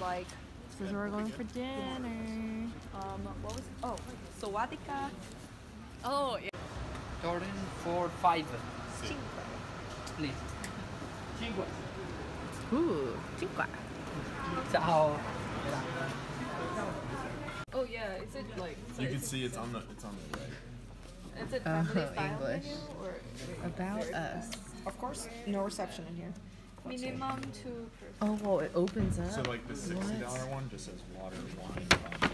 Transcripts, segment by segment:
like This is where we're going for dinner. um what was oh Sawadika. Oh, yeah. Jordan for five. Please. Ooh, cinque. Ciao. Oh yeah, is it like so You can see it's on the it's on the right. it, is it Oh, family style English. menu or About us. of course no reception in here. Minimum two person. Oh, well, it opens up. So like the sixty dollar one just says water, wine, um,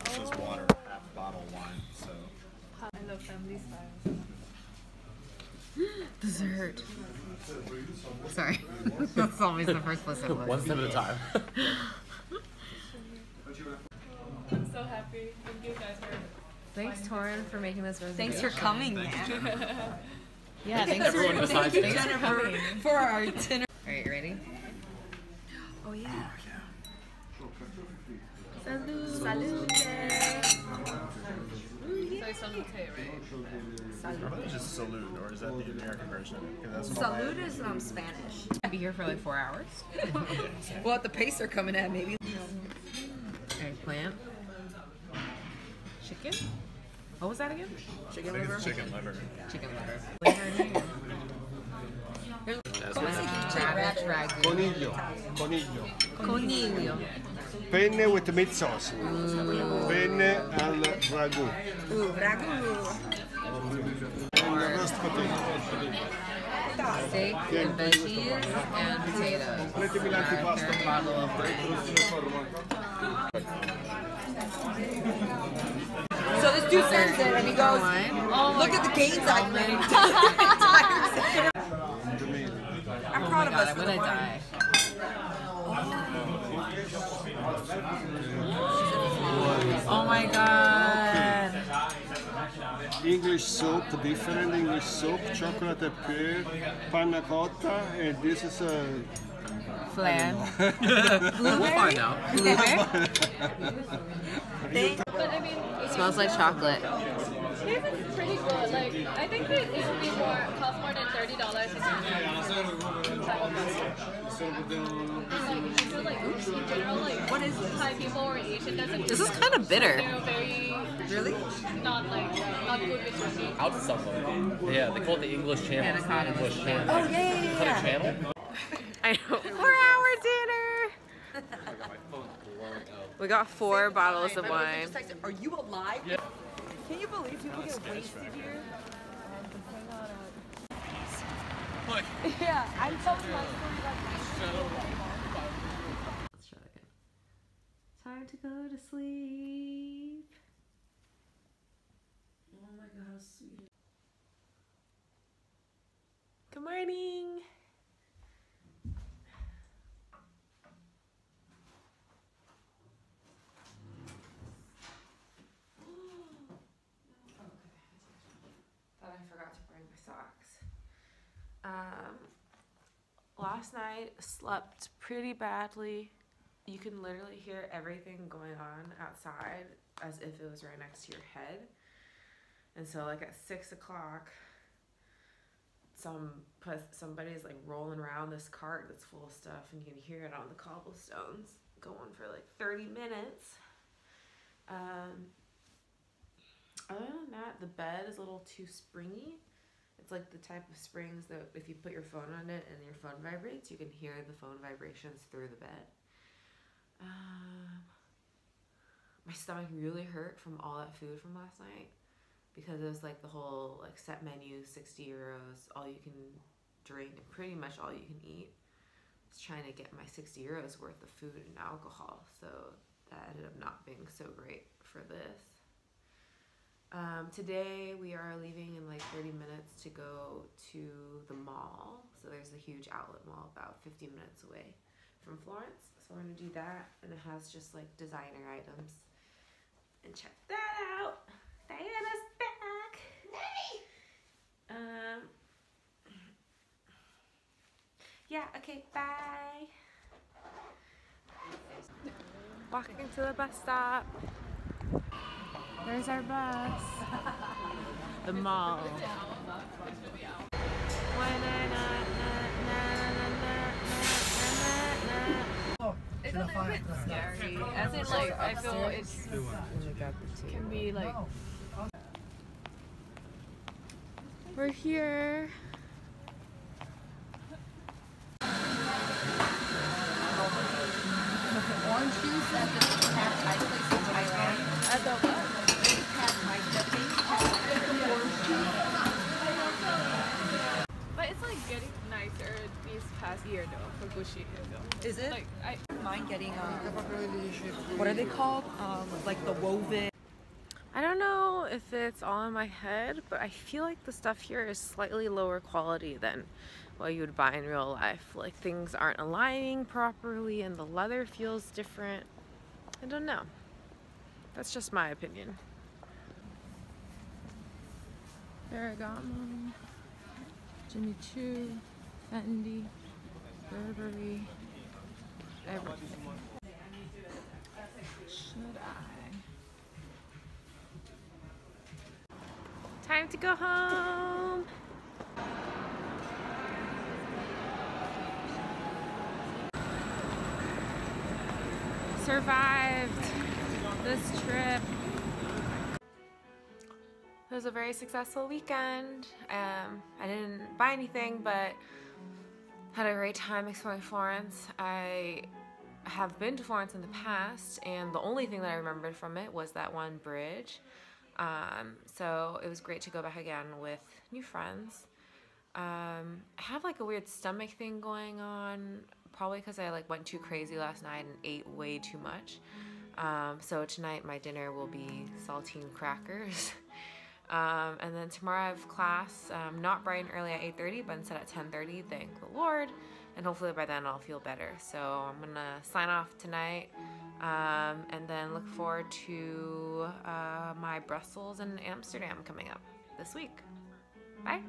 it says water, half bottle wine. So I love family style. Dessert. Sorry. That's always the first place I look. One step at a time. I'm so happy. Thank you guys for Thanks, Torin, for making this reservation. Thanks for coming, man. Yeah, thanks for, Everyone besides you. thanks for coming. for our dinner. All right, you ready? Oh yeah. Salud. I thought it was just salute, or is that the American version? 'Cause that's what all my- Salud is um Spanish. I'll be here for like four hours. Well, at the pace they're coming at, maybe. Eggplant. Chicken? What was that again? Chicken I think liver. it's chicken liver. Chicken liver. Liver. Rabbit ragu. Coniglio, coniglio. Coniglio. Penne with meat sauce. Penne al ragu. Ooh, ragu. And roast potato. Steak and veggies and potatoes. Completely like the pasta. Bottle of wine. So this dude sends it and he goes, Wine. "Look at the gains I've made." one of oh God, us. I die. Oh my god. English soup, different English soup, chocolate pure, panna cotta, and this is a flan. Blueberry? no. Blueberry? They, but I mean, it smells like chocolate. This is pretty good. Like, I think it easily more, costs more than $30 what is Thai people or Asian doesn't. This is kind of bitter. They're very Really? not like not good with sushi. Out somewhere. Yeah, they call it the English Channel. Panna cotta English Channel. Oh yeah, yeah, Cut a yeah. channel? I know. For our dinner. We got four bottles of wine. Are you alive? Can you believe people get wasted here? Yeah, I'm telling my story Let's try it again. Time to go to sleep. Oh my god, how sweet. Good morning. Thought I forgot to bring my socks. Um, last night slept pretty badly. You can literally hear everything going on outside as if it was right next to your head. And so, like at six o'clock, some somebody's like rolling around this cart that's full of stuff, and you can hear it on the cobblestones going for like thirty minutes. Um, other than that, the bed is a little too springy. It's like the type of springs that if you put your phone on it and your phone vibrates, you can hear the phone vibrations through the bed. Um, my stomach really hurt from all that food from last night because it was like the whole like set menu, sixty euros, all you can drink, pretty much all you can eat. I was trying to get my sixty euros worth of food and alcohol, so that ended up not being so great for this. Um, today we are leaving in like 30 minutes to go to the mall. So there's a huge outlet mall about 50 minutes away from Florence. So we're gonna do that, and it has just like designer items. And check that out. Diana's back. Um. Yeah. Okay. Bye. Walking to the bus stop. There's our bus. the mall. find it a bit scary. As in, like, I feel it's can be like. We're here. Orange juice at the Pad Thai place in Thailand. At the what? Pad Thai, the base Pad Thai orange juice. But it's like getting nicer these past year though for Gucci though. Is it? Like I Mind getting um, what are they called? Um, like the woven. I don't know if it's all in my head, but I feel like the stuff here is slightly lower quality than what you would buy in real life. Like things aren't aligning properly and the leather feels different. I don't know. That's just my opinion. Ferragamo, Jimmy Choo, Fendi, Burberry, everything. Should I? Time to go home. Survived this trip. It was a very successful weekend. Um, I didn't buy anything, but had a great time exploring Florence. I have been to Florence in the past, and the only thing that I remembered from it was that one bridge. Um, so it was great to go back again with new friends. Um, I have like a weird stomach thing going on, probably because I like went too crazy last night and ate way too much. Um, so tonight my dinner will be saltine crackers. Um, and then tomorrow I have class, um, not bright and early at 8.30, but instead at 10.30, thank the Lord. And hopefully by then I'll feel better. So I'm gonna sign off tonight um, and then look forward to uh, my Brussels and Amsterdam coming up this week. Bye.